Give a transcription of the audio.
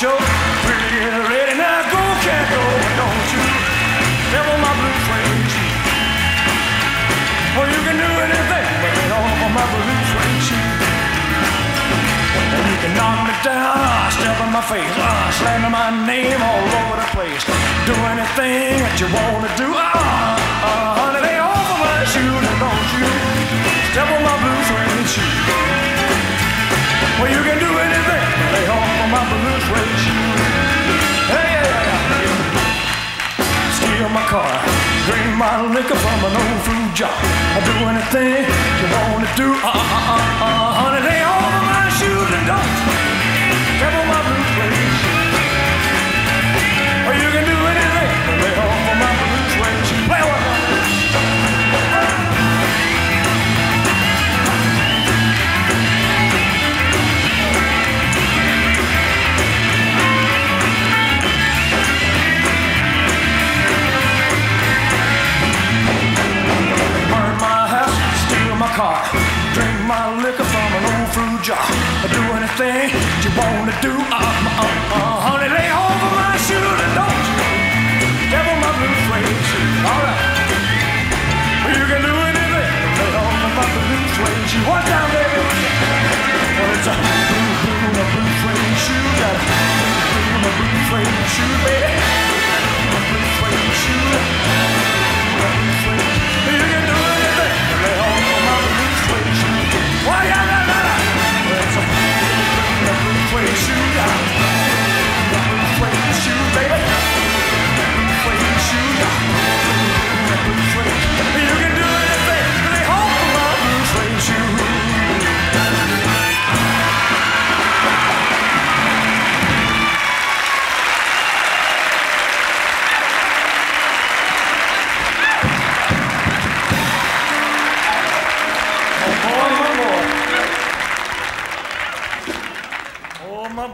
show. Pretty get ready now, go, can't go, don't you? Devil my blue suede shoe. Well, you can do anything but lay off on my blue suede shoe. And you can knock me down, step in my face, uh, slander my name all over the place. Do anything that you want to do, uh, Steal my car, drink my liquor from an old fruit jar. I'll do anything you want to do, uh, uh, uh, uh, honey, lay off drink my liquor from an old fruit jar. Do anything you wanna Oh, my